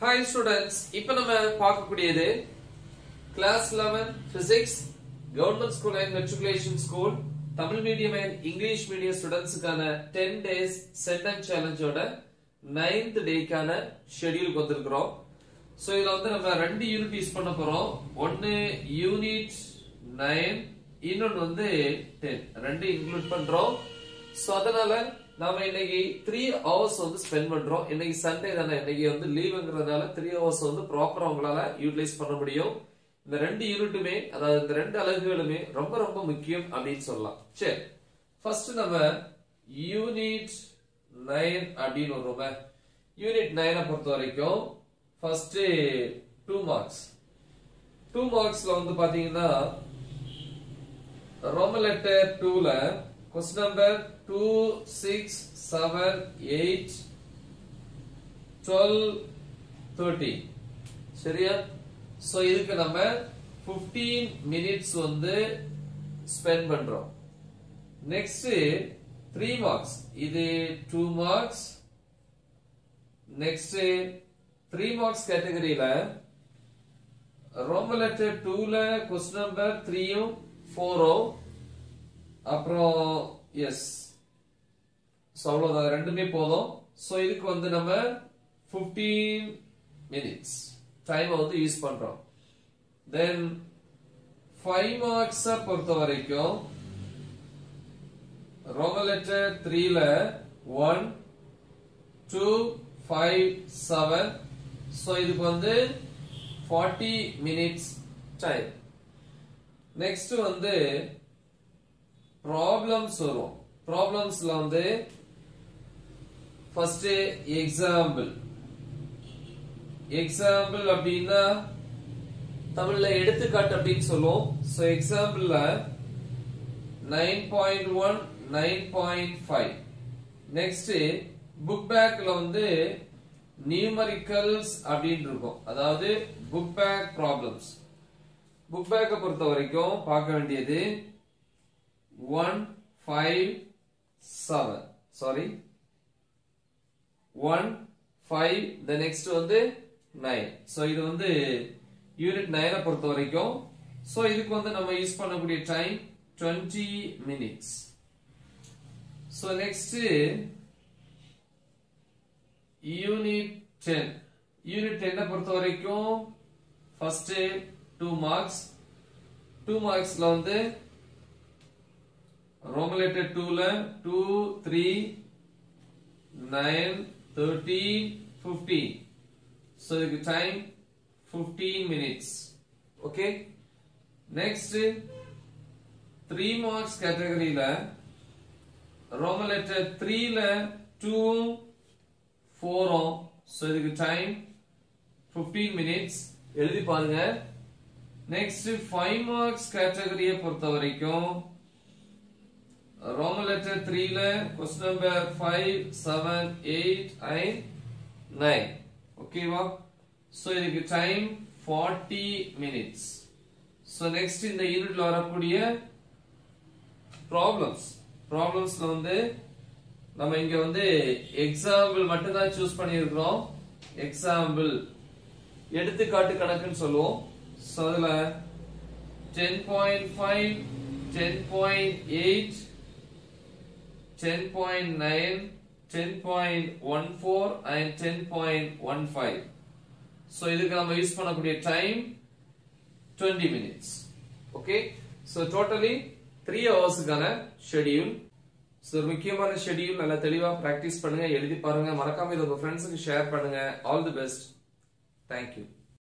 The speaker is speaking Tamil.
ஹாய் ஸ்டூடெண்ட்ஸ் இப்போ நம்ம பார்க்கக்கூடியது class 11 physics government school and matriculation school Tamil medium and English medium ஸ்டூடெண்ட்ஸுக்கான ten days centum சேலஞ்சோட நைன்த் டேக்கான ஷெட்யூலுக்கு வந்திருக்கிறோம் ஸோ இதில் வந்து நம்ம ரெண்டு யூனிட் யூஸ் பண்ண போகிறோம் ஒன்று யூனிட் நைன் இன்னொன்று வந்து டென் ரெண்டு இன்க்ளூட் பண்ணுறோம் ஸோ அதனால நாம இன்னைக்கு த்ரீ ஹவர்ஸ் வந்து ஸ்பெண்ட் பண்றோம். இன்னைக்கு சண்டே தானே. இன்னைக்கு வந்து லீவுங்கிறதுனால த்ரீ ஹவர்ஸ் வந்து ப்ராப்பரா உங்களால யூட்டிலைஸ் பண்ண முடியும். இந்த ரெண்டு யூனிட்டுமே அதாவது இந்த ரெண்டு அலகுகளுமே ரொம்ப ரொம்ப முக்கியம் அப்படின்னு சொல்லலாம். சரி. ஃபர்ஸ்ட் நம்ம யூனிட் நைன் அப்படின்னு வருவோம் யூனிட் நைனை பொறுத்த வரைக்கும் ஃபர்ஸ்ட் டூ மார்க்ஸ் டூ மார்க்ஸ்ல வந்து பாத்தீங்கன்னா ரொம்ப லெட்டர் டூல question number two six seven eight twelve thirteen சரியா? So, இதுக்கு நம்ம 15 மினிட்ஸ் வந்து ஸ்பெண்ட் பண்றோம். Next, த்ரீ மார்க்ஸ் இது two marks next three marks கேட்டகரியில ரோமன் லெட்டர் டூல கொஸ்டின் நம்பர் த்ரீயும் ஃபோரும் அப்புறம் எஸ் ஸோ அவ்வளோதான் ரெண்டுமே போதும். ஸோ இதுக்கு வந்து நம்ம ஃபிஃப்டீன் மினிட்ஸ் டைமை வந்து யூஸ் பண்ணுறோம் தென் ஃபைவ் மார்க்ஸை பொறுத்த வரைக்கும் ரோமன் லெட்டர் த்ரீல one two five seven so இதுக்கு வந்து ஃபார்ட்டி மினிட்ஸ் டைம் நெக்ஸ்ட் வந்து ப்ராப்ளம்ஸ் வரும். ப்ராப்ளம்ஸ்ல வந்து ஃபர்ஸ்ட் எக்ஸாம்பிள் எக்ஸாம்பிள் அப்படின்னா தமிழ்ல எடுத்துக்காட்டு அப்படின்னு சொல்லுவோம். So எக்ஸாம்பிள்ல nine point one nine point five next book பேக்ல வந்து நியூமரிக்கல்ஸ் அப்படின்னு இருக்கும். அதாவது புக் பேக் ப்ராப்ளம்ஸ் புக் பேக்கை பொறுத்த வரைக்கும் பார்க்க வேண்டியது one five seven. Sorry one five the next வந்து நைன் ஸோ இது வந்து யூனிட் நைனை பொறுத்த வரைக்கும் ஸோ இதுக்கு வந்து நம்ம யூஸ் பண்ணக்கூடிய time twenty minutes so next unit ten unit ten பொறுத்த வரைக்கும் first டூ மார்க்ஸ் டூ marksல வந்து ரோமலேட்டட் டூல two three nine thirteen fifteen so இதுக்கு time fifteen minutes okay next three marks கேட்டகரியில ரோமலேட்டர் த்ரீல டூ ஃபோரும் ஸோ இதுக்கு டைம் ஃபிஃப்டீன் மினிட்ஸ் எழுதி பாருங்க. நெக்ஸ்ட் ஃபைவ் மார்க்ஸ் கேட்டகரியை பொறுத்த வரைக்கும் ரோமன் லெட்டர் த்ரீல question number five seven eight and nine ஓகேவா ஸோ இதுக்கு time forty minutes so next இந்த யூனிட்ல வரக்கூடிய ப்ராப்ளம்ஸ் ப்ராப்ளம்ஸ்ல வந்து நம்ம இங்க வந்து எக்ஸாம்பிள் மட்டும்தான் சூஸ் பண்ணியிருக்கிறோம். எக்ஸாம்பிள் எடுத்துக்காட்டு கணக்குன்னு சொல்லுவோம். ஸோ அதில் ten point five ten point eight 10.9, 10.14 and 10.15. So இதுக்கு நம்ம யூஸ் பண்ணக்கூடிய time 20 minutes okay so totally three ஹவர்ஸுக்கான schedule so முக்கியமான ஷெடியூல் நல்லா தெளிவாக ப்ராக்டிஸ் பண்ணுங்க எழுதி பாருங்க. மறக்காம இது உங்க ஃப்ரெண்ட்ஸுக்கு ஷேர் பண்ணுங்க. All the best thank you